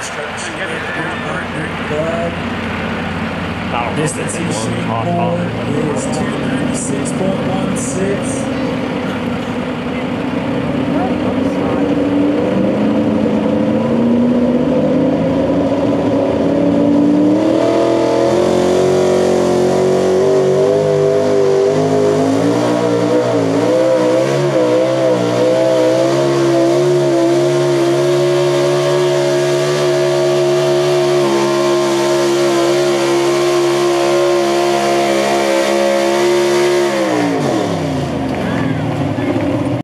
Construction